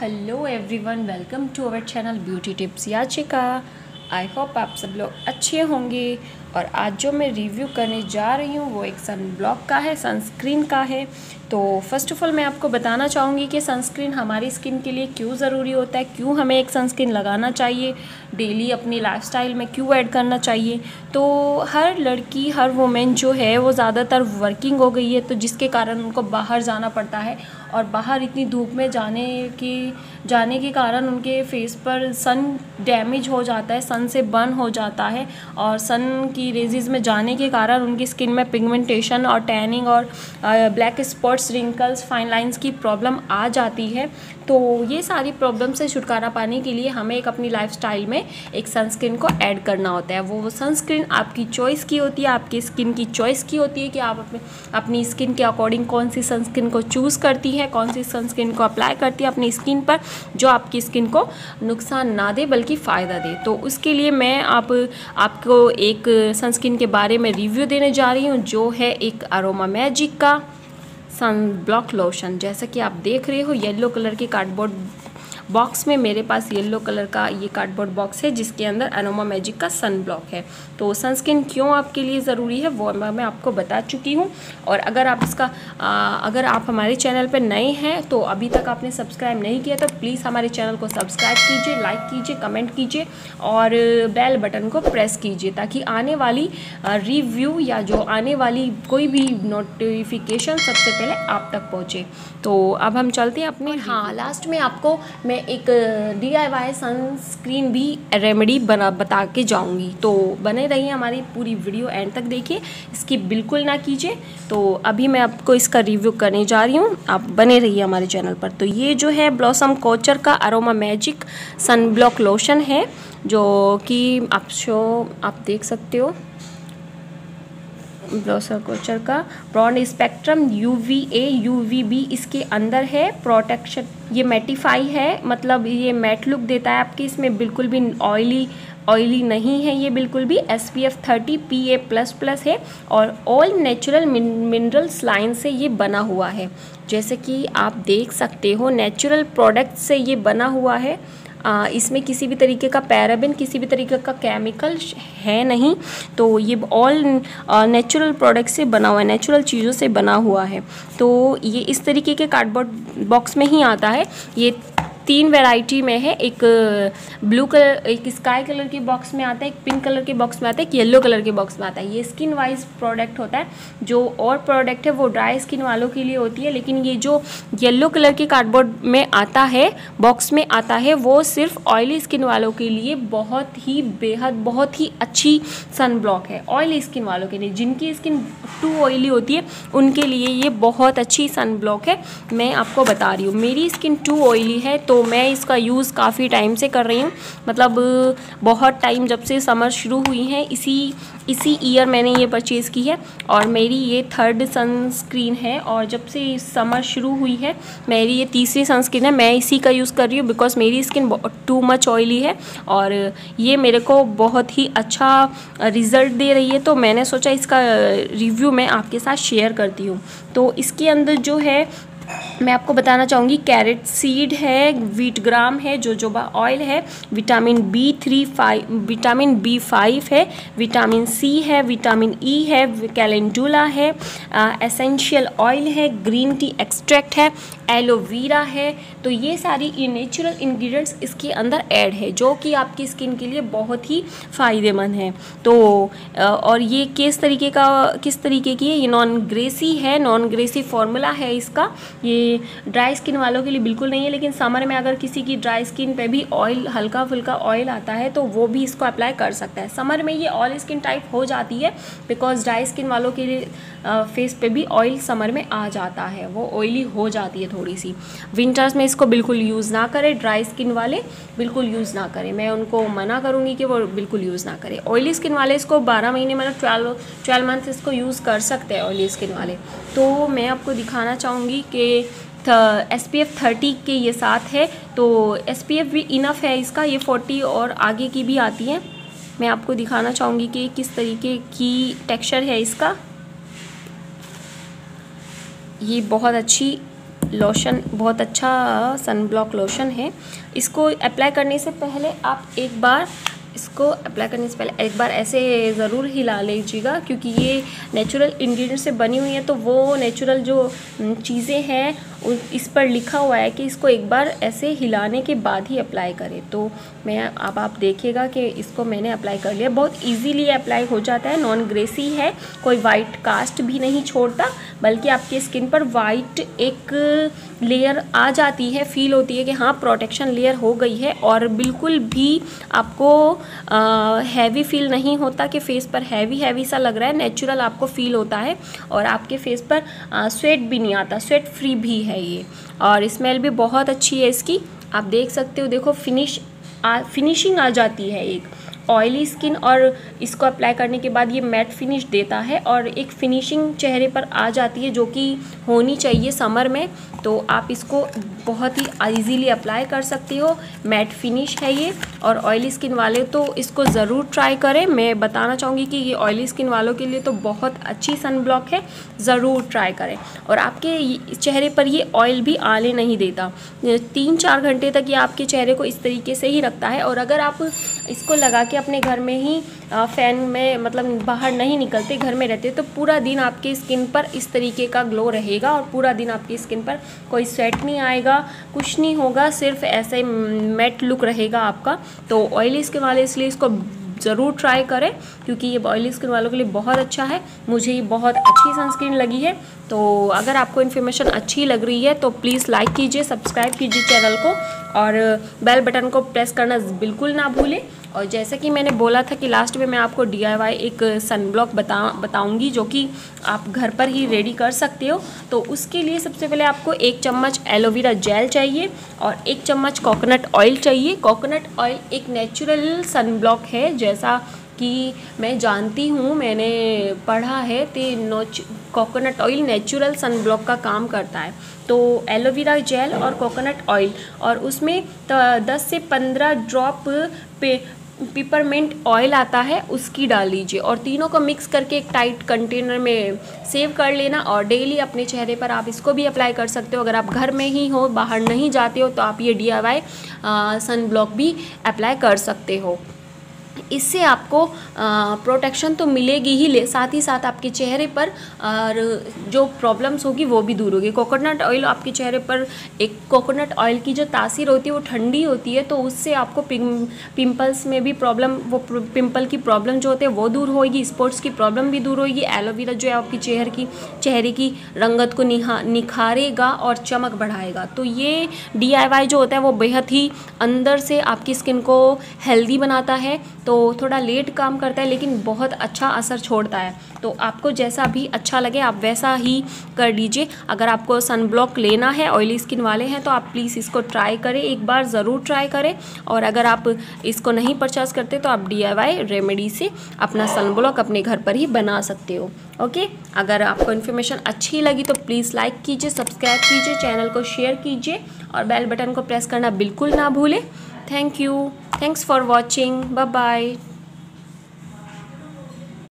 Hello everyone welcome to our channel beauty tips याचिका I hope आप सब लोग अच्छे होंगे और आज जो मैं रिव्यू करने जा रही हूँ वो एक सन ब्लॉक का है सनस्क्रीन का है। तो फ़र्स्ट ऑफ़ ऑल मैं आपको बताना चाहूँगी कि सनस्क्रीन हमारी स्किन के लिए क्यों ज़रूरी होता है, क्यों हमें एक सनस्क्रीन लगाना चाहिए डेली अपनी लाइफस्टाइल में क्यों ऐड करना चाहिए। तो हर लड़की, हर वुमेन जो है वो ज़्यादातर वर्किंग हो गई है तो जिसके कारण उनको बाहर जाना पड़ता है। और बाहर इतनी धूप में जाने की, जाने के कारण उनके फेस पर सन डैमेज हो जाता है सन से बर्न हो जाता है और सन की रेजिज में जाने के कारण उनकी स्किन में पिगमेंटेशन और टैनिंग और black spots wrinkles fine lines की प्रॉब्लम आ जाती है। तो ये सारी प्रॉब्लम से छुटकारा पाने के लिए हमें एक अपनी लाइफस्टाइल में एक सनस्क्रीन को ऐड करना होता है। वो सनस्क्रीन आपकी चॉइस की होती है, आपकी स्किन की चॉइस की होती है कि आप अपने, अपनी स्किन के अकॉर्डिंग कौन सी सनस्क्रीन को चूज़ करती है, कौन सी सनस्क्रीन को अप्लाई करती है अपनी स्किन पर, जो आपकी स्किन को नुकसान ना दे, बल्कि फ़ायदा दे। तो उसके लिए मैं आप आपको एक सनस्क्रीन के बारे में रिव्यू देने जा रही हूँ, जो है एक अरोमा मैजिक का। सन ब्लॉक लोशन जैसा कि आप देख रहे हो येलो कलर की कार्डबोर्ड बॉक्स में मेरे पास येलो कलर का ये कार्डबोर्ड बॉक्स है जिसके अंदर अनोमा मैजिक का सन ब्लॉक है। तो सनस्क्रीन क्यों आपके लिए ज़रूरी है वो मैं आपको बता चुकी हूँ। और अगर आप इसका आ, अगर आप हमारे चैनल पर नए हैं तो अभी तक आपने सब्सक्राइब नहीं किया तो प्लीज़ हमारे चैनल को सब्सक्राइब कीजिए लाइक कीजिए कमेंट कीजिए और बेल बटन को प्रेस कीजिए ताकि आने वाली रिव्यू या जो आने वाली कोई भी नोटिफिकेशन सबसे पहले आप तक पहुँचे। तो अब हम चलते हैं अपने हाँ लास्ट में आपको मैं मैं एक डी आई वाई सनस्क्रीन भी रेमेडी बना, बता के जाऊँगी। तो बने रहिए हमारी पूरी वीडियो एंड तक देखिए इसकी बिल्कुल ना कीजिए। तो अभी मैं आपको इसका रिव्यू करने जा रही हूँ। आप बने रहिए हमारे चैनल पर। तो ये जो है ब्लॉसम कोचर का Aroma Magic sun block lotion है, जो कि आप शो आप देख सकते हो। ब्लॉसर कोचर का। Broad spectrum U V A U V B इसके अंदर है। प्रोटेक्शन, ये मेटिफाई है। मतलब ये मैट लुक देता है आपकी। इसमें बिल्कुल भी ऑयली ऑयली नहीं है। ये बिल्कुल भी S P F thirty P A plus plus है। और ऑल नेचुरल मिनरल लाइन से ये बना हुआ है। जैसे कि आप देख सकते हो नेचुरल प्रोडक्ट से ये बना हुआ है। इसमें किसी भी तरीके का पैराबिन, किसी भी तरीके का केमिकल है नहीं। तो ये ऑल नेचुरल प्रोडक्ट से बना हुआ है नेचुरल चीज़ों से बना हुआ है। तो ये इस तरीके के कार्डबोर्ड बॉक्स में ही आता है। ये तीन वैरायटी में है। एक ब्लू कलर एक स्काई कलर के बॉक्स में आता है, एक पिंक कलर के बॉक्स में आता है, एक येलो कलर के बॉक्स में आता है। ये स्किन वाइज प्रोडक्ट होता है। जो और प्रोडक्ट है, वो ड्राई स्किन वालों के लिए होती है। लेकिन ये जो येलो कलर के कार्डबोर्ड में आता है बॉक्स में आता है, वो सिर्फ़ ऑयली स्किन वालों के लिए बहुत ही बेहद, बहुत ही अच्छी सन ब्लॉक है। ऑयली स्किन वालों के लिए, जिनकी स्किन टू ऑयली होती है, उनके लिए ये बहुत अच्छी सन ब्लॉक है। मैं आपको बता रही हूँ, मेरी स्किन टू ऑयली है तो तो मैं इसका यूज़ काफ़ी टाइम से कर रही हूँ। मतलब बहुत टाइम जब से समर शुरू हुई है, इसी इसी ईयर मैंने ये परचेज़ की है और मेरी ये थर्ड सनस्क्रीन है और जब से समर शुरू हुई है, मेरी ये तीसरी सनस्क्रीन है, मैं इसी का यूज़ कर रही हूँ बिकॉज़ मेरी स्किन टू मच ऑयली है और ये मेरे को बहुत ही अच्छा रिज़ल्ट दे रही है। तो मैंने सोचा इसका रिव्यू मैं आपके साथ शेयर करती हूँ। तो इसके अंदर जो है मैं आपको बताना चाहूँगी कैरेट सीड है वीट ग्राम है जोजोबा ऑयल है vitamin B three five vitamin B five है विटामिन सी है विटामिन ई e है कैलेंडुला है एसेंशियल ऑयल है ग्रीन टी एक्सट्रैक्ट है एलोवेरा है। तो ये सारी नेचुरल इंग्रेडिएंट्स इसके अंदर ऐड है, जो कि आपकी स्किन के लिए बहुत ही फ़ायदेमंद है। तो और ये किस तरीके का, किस तरीके की है? ये नॉन ग्रेसी है नॉन ग्रेसी फार्मूला है इसका। ये ड्राई स्किन वालों के लिए बिल्कुल नहीं है, लेकिन समर में अगर किसी की ड्राई स्किन पे भी ऑयल हल्का फुल्का ऑयल आता है तो वो भी इसको अप्लाई कर सकता है। समर में ये ऑयल स्किन टाइप हो जाती है बिकॉज़ ड्राई स्किन वालों के लिए फेस पे भी ऑयल समर में आ जाता है। वो ऑयली हो जाती है थोड़ी सी विंटर्स में इसको बिल्कुल यूज़ ना करें ड्राई स्किन वाले बिल्कुल यूज़ ना करें। मैं उनको मना करूँगी कि वो बिल्कुल यूज़ ना करें। ऑयली स्किन वाले इसको बारह महीने मतलब ट्वेल्व ट्वेल्व मंथ इसको यूज़ कर सकते हैं ऑयली स्किन वाले। तो मैं आपको दिखाना चाहूँगी कि एस पी एफ़ थर्टी के ये साथ है तो एस पी एफ़ भी इनफ है इसका, ये फोर्टी और आगे की भी आती है। मैं आपको दिखाना चाहूँगी कि किस तरीके की टेक्सचर है इसका। ये बहुत अच्छी लोशन बहुत अच्छा सन ब्लॉक लोशन है। इसको अप्लाई करने से पहले आप एक बार इसको अप्लाई करने से पहले एक बार ऐसे ज़रूर हिला लीजिएगा, क्योंकि ये नेचुरल इंग्रेडिएंट से बनी हुई है तो वो नेचुरल जो चीज़ें हैं इस पर लिखा हुआ है कि इसको एक बार ऐसे हिलाने के बाद ही अप्लाई करें। तो मैं, अब आप देखिएगा कि इसको मैंने अप्लाई कर लिया। बहुत इजीली अप्लाई हो जाता है नॉन ग्रेसी है, कोई वाइट कास्ट भी नहीं छोड़ता बल्कि आपके स्किन पर वाइट एक लेयर आ जाती है फील होती है कि हाँ प्रोटेक्शन लेयर हो गई है और बिल्कुल भी आपको हैवी फील नहीं होता कि फेस पर हैवी हैवी सा लग रहा है नेचुरल आपको फील होता है और आपके फेस पर स्वेट भी नहीं आता स्वेट फ्री भी है ये और स्मेल भी बहुत अच्छी है इसकी। आप देख सकते हो देखो फिनिश आ, फिनिशिंग आ जाती है एक। ऑयली स्किन और इसको अप्लाई करने के बाद ये मैट फिनिश देता है और एक फिनिशिंग चेहरे पर आ जाती है जो कि होनी चाहिए समर में तो आप इसको बहुत ही ईजीली अप्लाई कर सकती हो। मैट फिनिश है ये और ऑयली स्किन वाले तो इसको ज़रूर ट्राई करें। मैं बताना चाहूँगी कि ये ऑयली स्किन वालों के लिए तो बहुत अच्छी सन ब्लॉक है। ज़रूर ट्राई करें। और आपके चेहरे पर ये ऑयल भी आने नहीं देता। तीन चार घंटे तक ये आपके चेहरे को इस तरीके से ही रखता है। और अगर आप इसको लगा के अपने घर में ही फ़ैन में मतलब बाहर नहीं निकलते, घर में रहते तो पूरा दिन आपकी स्किन पर इस तरीके का ग्लो रहेगा और पूरा दिन आपकी स्किन पर कोई स्वेट नहीं आएगा, कुछ नहीं होगा, सिर्फ़ ऐसे मेट लुक रहेगा आपका। तो ऑयली स्किन वाले इसलिए इसको ज़रूर ट्राई करें, क्योंकि ये ऑयली स्किन वालों के लिए बहुत अच्छा है। मुझे ये बहुत अच्छी सनस्क्रीन लगी है। तो अगर आपको इन्फॉर्मेशन अच्छी लग रही है तो प्लीज़ लाइक कीजिए सब्सक्राइब कीजिए चैनल को और बेल बटन को प्रेस करना बिल्कुल ना भूलें। और जैसा कि मैंने बोला था कि लास्ट में मैं आपको डीआईवाई एक सन ब्लॉक बता, बताऊँगी जो कि आप घर पर ही रेडी कर सकते हो। तो उसके लिए सबसे पहले आपको एक चम्मच एलोवेरा जेल चाहिए और एक चम्मच कोकोनट ऑयल चाहिए। कोकोनट ऑयल एक नेचुरल सन ब्लॉक है, जैसा कि मैं जानती हूँ, मैंने पढ़ा है तो coconut oil natural sun block का काम करता है। तो एलोवेरा जेल और कोकोनट ऑयल और उसमें दस से पंद्रह ड्रॉप पे पिपरमेंट ऑयल आता है, उसकी डाल लीजिए और तीनों को मिक्स करके एक टाइट कंटेनर में सेव कर लेना और डेली अपने चेहरे पर आप इसको भी अप्लाई कर सकते हो। अगर आप घर में ही हो, बाहर नहीं जाते हो तो आप ये डी सन ब्लॉक भी अप्लाई कर सकते हो। इससे आपको प्रोटेक्शन तो मिलेगी ही ले, साथ ही साथ आपके चेहरे पर, और जो प्रॉब्लम्स होगी वो भी दूर होगी। कोकोनट ऑयल आपके चेहरे पर, एक कोकोनट ऑयल की जो तासीर होती है वो ठंडी होती है तो उससे आपको पिंपल्स में भी प्रॉब्लम वो पिंपल की प्रॉब्लम जो होते हैं वो दूर होगी स्पॉट्स की प्रॉब्लम भी दूर होगी एलोवेरा जो है आपकी चेहरे की चेहरे की रंगत को निहा, निखारेगा और चमक बढ़ाएगा। तो ये डीआईवाई जो होता है वो बेहद ही अंदर से आपकी स्किन को हेल्दी बनाता है तो थोड़ा लेट काम करता है, लेकिन बहुत अच्छा असर छोड़ता है। तो आपको जैसा भी अच्छा लगे, आप वैसा ही कर लीजिए। अगर आपको सन ब्लॉक लेना है ऑयली स्किन वाले हैं तो आप प्लीज़ इसको ट्राई करें। एक बार ज़रूर ट्राई करें। और अगर आप इसको नहीं परचेस करते तो आप डी रेमेडी से अपना सन ब्लॉक अपने घर पर ही बना सकते हो। ओके अगर आपको इन्फॉर्मेशन अच्छी लगी तो प्लीज़ लाइक कीजिए सब्सक्राइब कीजिए चैनल को शेयर कीजिए और बेल बटन को प्रेस करना बिल्कुल ना भूलें। Thank you. Thanks for watching. Bye-bye.